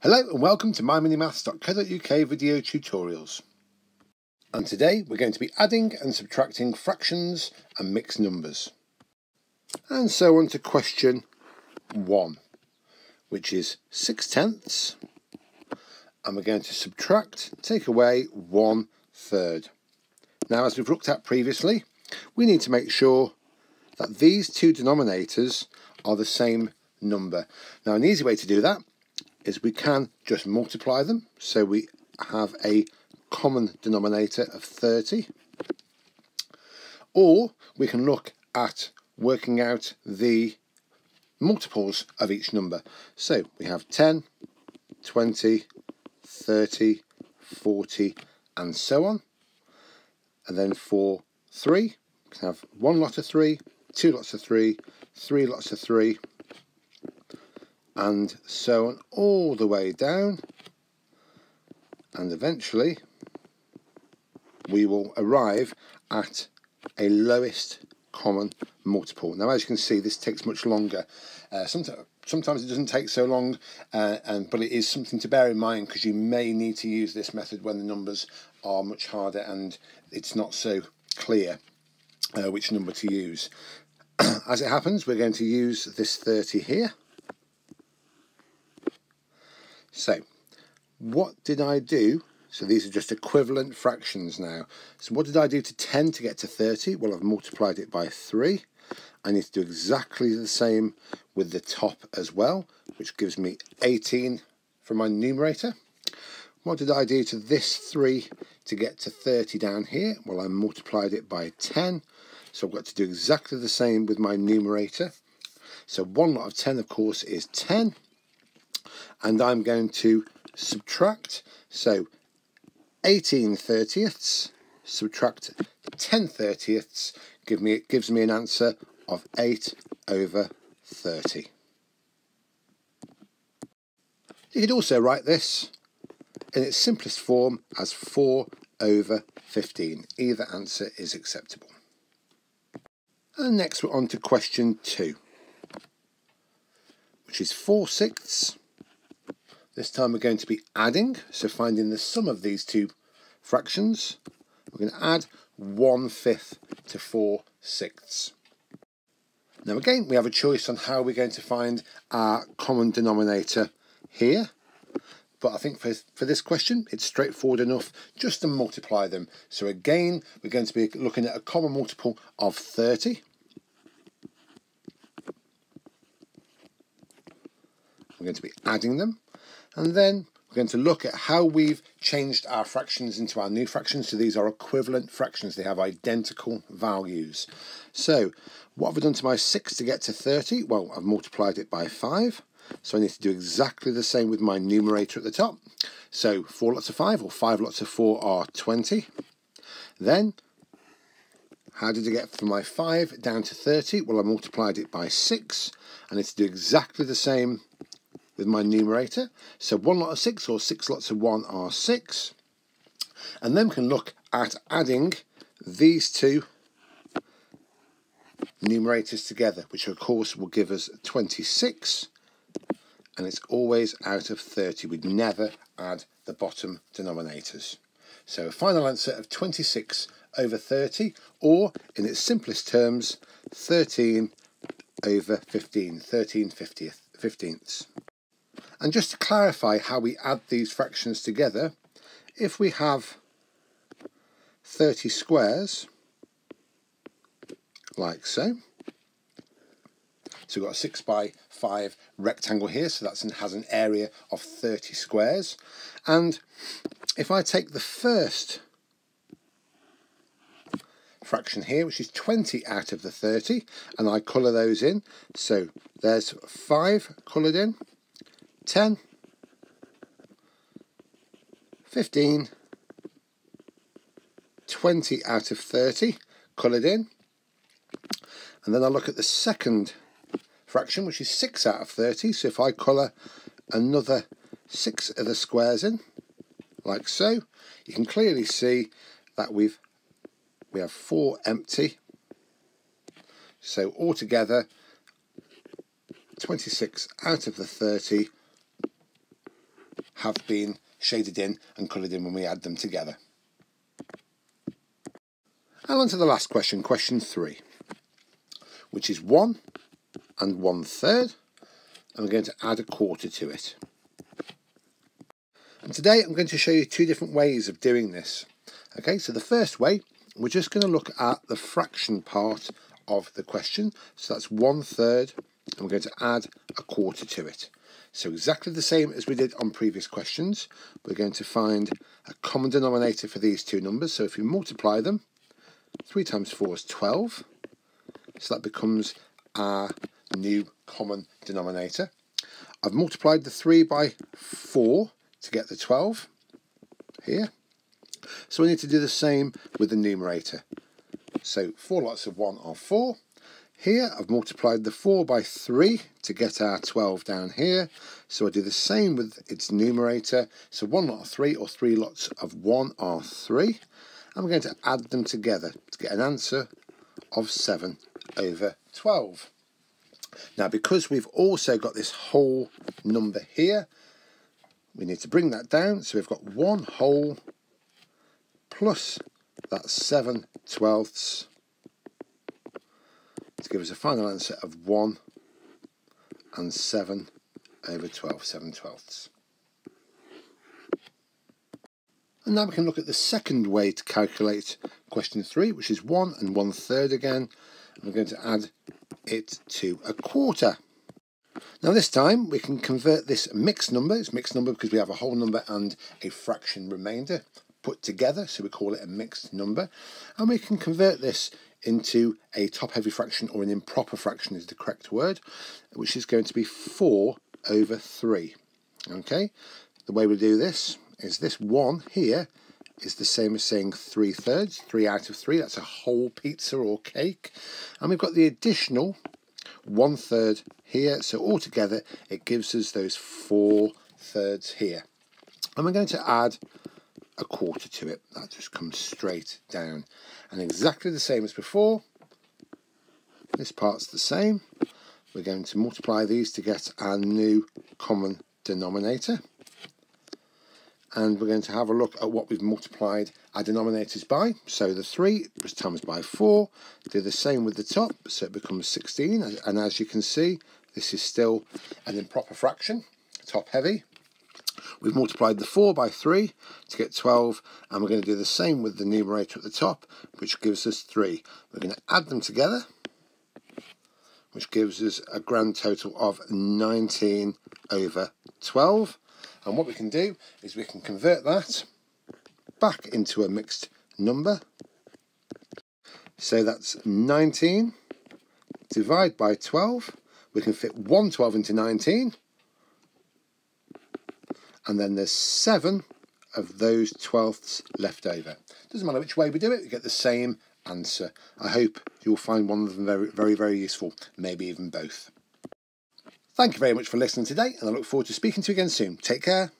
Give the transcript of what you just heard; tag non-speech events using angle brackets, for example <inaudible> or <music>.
Hello and welcome to myminimaths.co.uk video tutorials. And today we're going to be adding and subtracting fractions and mixed numbers. And so on to question 1, which is 6 tenths. And we're going to subtract, take away 1 third. Now as we've looked at previously, we need to make sure that these two denominators are the same number. Now an easy way to do that is we can just multiply them. So we have a common denominator of 30. Or we can look at working out the multiples of each number. So we have 10, 20, 30, 40 and so on. And then for 3, we can have one lot of 3, two lots of 3, three lots of 3, and so on all the way down and eventually we will arrive at a lowest common multiple. Now as you can see this takes much longer. Uh, sometimes, sometimes it doesn't take so long uh, and but it is something to bear in mind because you may need to use this method when the numbers are much harder and it's not so clear uh, which number to use. <clears throat> as it happens we're going to use this 30 here so, what did I do? So these are just equivalent fractions now. So what did I do to 10 to get to 30? Well, I've multiplied it by 3. I need to do exactly the same with the top as well, which gives me 18 for my numerator. What did I do to this 3 to get to 30 down here? Well, I multiplied it by 10. So I've got to do exactly the same with my numerator. So one lot of 10, of course, is 10 and I'm going to subtract. So 18 thirtieths subtract 10 thirtieths give me it gives me an answer of 8 over 30 you could also write this in its simplest form as 4 over 15 either answer is acceptable. And next we're on to question 2 which is 4 sixths this time we're going to be adding, so finding the sum of these two fractions. We're going to add 1 fifth to 4 sixths. Now again, we have a choice on how we're going to find our common denominator here. But I think for, for this question, it's straightforward enough just to multiply them. So again, we're going to be looking at a common multiple of 30. We're going to be adding them and then we're going to look at how we've changed our fractions into our new fractions. So these are equivalent fractions. They have identical values. So what have I done to my 6 to get to 30? Well, I've multiplied it by 5. So I need to do exactly the same with my numerator at the top. So 4 lots of 5 or 5 lots of 4 are 20. Then, how did I get from my 5 down to 30? Well, I multiplied it by 6. I need to do exactly the same with my numerator. So one lot of six or six lots of one are six. And then we can look at adding these two numerators together, which of course will give us 26 and it's always out of 30. We'd never add the bottom denominators. So a final answer of 26 over 30 or in its simplest terms 13 over 15, 13 50th, 15ths. And just to clarify how we add these fractions together, if we have 30 squares, like so, so we've got a 6 by 5 rectangle here, so that has an area of 30 squares. And if I take the first fraction here, which is 20 out of the 30, and I colour those in, so there's 5 coloured in, 10, 15, 20 out of 30 coloured in. And then I look at the second fraction, which is 6 out of 30. So if I colour another 6 of the squares in, like so, you can clearly see that we've we have 4 empty. So altogether, 26 out of the 30 have been shaded in and coloured in when we add them together. And on to the last question, question three, which is one and one third, and we're going to add a quarter to it. And today I'm going to show you two different ways of doing this. Okay, so the first way, we're just going to look at the fraction part of the question. So that's one third, and we're going to add a quarter to it. So exactly the same as we did on previous questions, we're going to find a common denominator for these two numbers. So if we multiply them, 3 times 4 is 12. So that becomes our new common denominator. I've multiplied the 3 by 4 to get the 12 here. So we need to do the same with the numerator. So 4 lots of 1 are 4. Here I've multiplied the 4 by 3 to get our 12 down here. So I do the same with its numerator. So 1 lot of 3 or 3 lots of 1 are 3. And we're going to add them together to get an answer of 7 over 12. Now because we've also got this whole number here, we need to bring that down. So we've got 1 whole plus that 7 twelfths to give us a final answer of 1 and 7 over 12, 7 twelfths. And now we can look at the second way to calculate question 3, which is 1 and 1 third again. And we're going to add it to a quarter. Now this time we can convert this mixed number, it's mixed number because we have a whole number and a fraction remainder put together, so we call it a mixed number. And we can convert this into a top-heavy fraction or an improper fraction is the correct word, which is going to be 4 over 3. Okay, the way we do this is this 1 here is the same as saying 3 thirds, 3 out of 3, that's a whole pizza or cake. And we've got the additional 1 third here, so altogether it gives us those 4 thirds here. And we're going to add a quarter to it. That just comes straight down. And exactly the same as before, this part's the same. We're going to multiply these to get our new common denominator. And we're going to have a look at what we've multiplied our denominators by. So the 3 was times by 4. Do the same with the top, so it becomes 16. And as you can see, this is still an improper fraction, top heavy. We've multiplied the 4 by 3 to get 12, and we're going to do the same with the numerator at the top, which gives us 3. We're going to add them together, which gives us a grand total of 19 over 12. And what we can do is we can convert that back into a mixed number. So that's 19 divide by 12. We can fit one 12 into 19 and then there's seven of those twelfths left over. Doesn't matter which way we do it, we get the same answer. I hope you'll find one of them very, very, very useful, maybe even both. Thank you very much for listening today, and I look forward to speaking to you again soon. Take care.